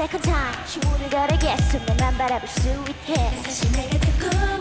second time. 시무를 가리게 숨에만 바라볼 수 있게. 사실 내가 듣고